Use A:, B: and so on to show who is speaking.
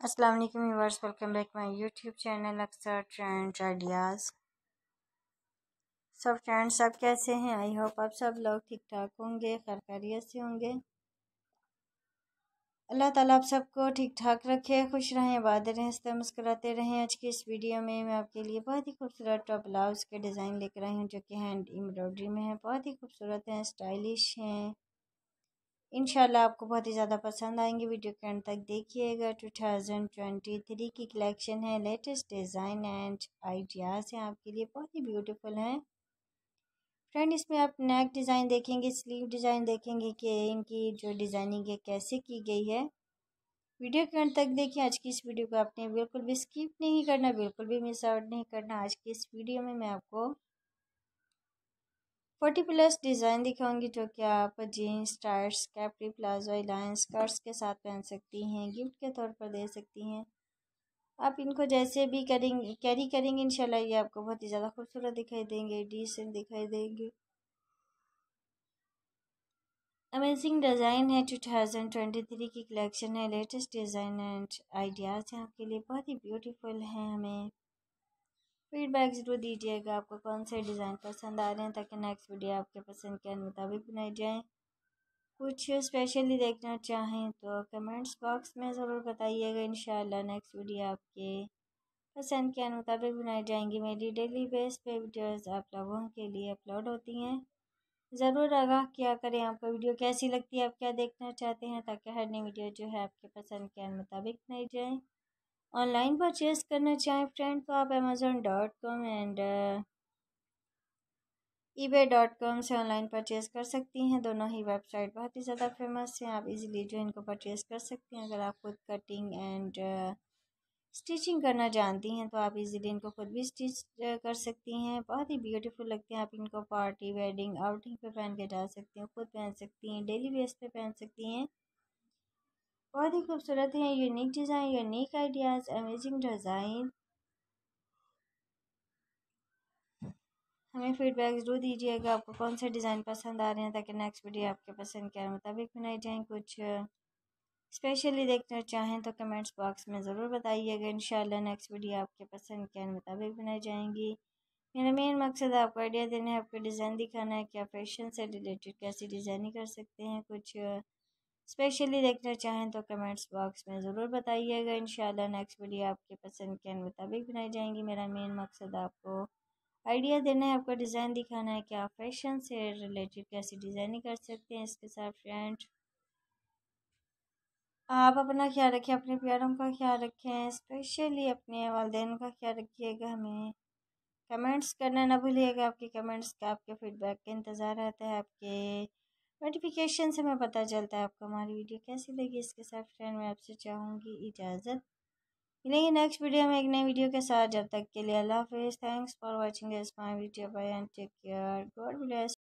A: अस्सलाम वालेकुम viewers, welcome back my YouTube channel, अक्सर ट्रेंड आइडियाज़। सब फ्रेंड्स सब कैसे हैं? आई होप आप सब लोग ठीक ठाक होंगे, खैर से होंगे। अल्लाह ताला आप सबको ठीक ठाक रखे, खुश रहें आबाद रहें, हँसते मुस्कुराते रहें। आज की इस वीडियो में मैं आपके लिए बहुत ही खूबसूरत टॉप ब्लाउज़ के डिज़ाइन लेकर आई हूँ, जो कि हैंड एम्ब्रॉयडरी में है। बहुत ही खूबसूरत हैं, स्टाइलिश हैं। इनशाला आपको बहुत ही ज़्यादा पसंद आएँगे वीडियो के एंड तक देखिएगा। टू थाउज़ेंड ट्वेंटी थ्री की कलेक्शन है लेटेस्ट डिज़ाइन एंड आइडियाज़ हैं आपके लिए, बहुत ही ब्यूटीफुल हैं। फ्रेंड इसमें आप नेक डिज़ाइन देखेंगे स्लीव डिज़ाइन देखेंगे कि इनकी जो डिज़ाइनिंग है, कैसे की गई है। वीडियो के एंड तक देखिए, आज की इस वीडियो को आपने बिल्कुल भी स्किप नहीं करना, बिल्कुल भी मिस आउट नहीं करना। आज की इस वीडियो में मैं आपको फोर्टी प्लस डिज़ाइन दिखाऊँगी जो कि आप jeans tights capri palazzo line skirts के साथ पहन सकती हैं गिफ्ट के तौर पर दे सकती हैं। आप इनको जैसे भी करेंगे कैरी करेंगे, इंशाल्लाह ये आपको बहुत ही ज़्यादा खूबसूरत दिखाई देंगे डिसेंट दिखाई देंगे। अमेजिंग डिज़ाइन है टू थाउज़ेंड ट्वेंटी थ्री की कलेक्शन है लेटेस्ट डिज़ाइन एंड आइडियाज़ हैं आपके लिए, बहुत ही ब्यूटीफुल हैं हमें। फीडबैक ज़रूर दीजिएगा। आपको कौन से डिज़ाइन पसंद आ रहे हैं ताकि नेक्स्ट वीडियो आपके पसंद के मुताबिक बनाई जाए। कुछ स्पेशली देखना चाहें तो कमेंट्स बॉक्स में ज़रूर बताइएगा। इन नेक्स्ट वीडियो आपके पसंद के मुताबिक बनाई जाएँगी। मेरी डेली बेस पे वीडियोस आप लोगों के लिए अपलोड होती हैं। ज़रूर आगाह क्या करें, आपको वीडियो कैसी लगती है, आप क्या देखना चाहते हैं ताकि हर नई वीडियो जो है आपके पसंद के मुताबिक बनाई जाए। ऑनलाइन परचेज करना चाहें फ्रेंड तो आप Amazon dot com and eBay dot com से ऑनलाइन परचेज़ कर सकती हैं। दोनों ही वेबसाइट बहुत ही ज़्यादा फ़ेमस हैं। आप इजीली जो इनको परचेज़ कर सकती हैं। अगर आप खुद कटिंग एंड स्टिचिंग करना जानती हैं तो आप इजीली इनको खुद भी स्टिच uh, कर सकती हैं। बहुत ही ब्यूटीफुल लगते हैं। आप इनको पार्टी वेडिंग आउटिंग पे पहन के जा सकती हैं खुद पहन सकती हैं डेली बेस पे पहन सकती हैं। बहुत ही खूबसूरत है unique design unique ideas amazing design हमें फीडबैक ज़रूर दीजिएगा आपको कौन से डिज़ाइन पसंद आ रहे हैं, ताकि नेक्स्ट वीडियो आपके पसंद के मुताबिक बनाई जाए कुछ स्पेशली देखना चाहें तो कमेंट्स बॉक्स में ज़रूर बताइएगा। इन नेक्स्ट वीडियो आपके पसंद के मुताबिक बनाई जाएँगी। मेरा मेन मकसद आपको आइडिया देना है, आपको डिज़ाइन दिखाना है कि आप फ़ैशन से रिलेटेड कैसी डिज़ाइनिंग कर सकते हैं, कुछ स्पेशली देखना चाहें तो कमेंट्स बॉक्स में ज़रूर बताइएगा। इन नेक्स्ट वीडियो आपके पसंद के मुताबिक बनाई जाएँगी। मेरा मेन मकसद आपको आइडिया देना है, आपको डिज़ाइन दिखाना है कि आप फ़ैशन से रिलेटेड कैसी डिज़ाइनिंग कर सकते हैं। इसके साथ फ्रेंड, आप अपना ख्याल रखें, अपने प्यारों का ख्याल रखें, स्पेशली अपने वालदेन का ख्याल रखिएगा। हमें कमेंट्स करना ना भूलिएगा, आपके कमेंट्स का आपके फीडबैक का इंतज़ार रहता है, आपके नोटिफिकेशन से हमें पता चलता है आपको हमारी वीडियो कैसी लगी, इसके साथ फ्रेंड मैं आपसे चाहूँगी इजाज़त। मिलेंगे नेक्स्ट वीडियो में एक नई वीडियो के साथ, जब तक के लिए अल्लाह हाफिज़। Thanks for watching this video bye and take care God bless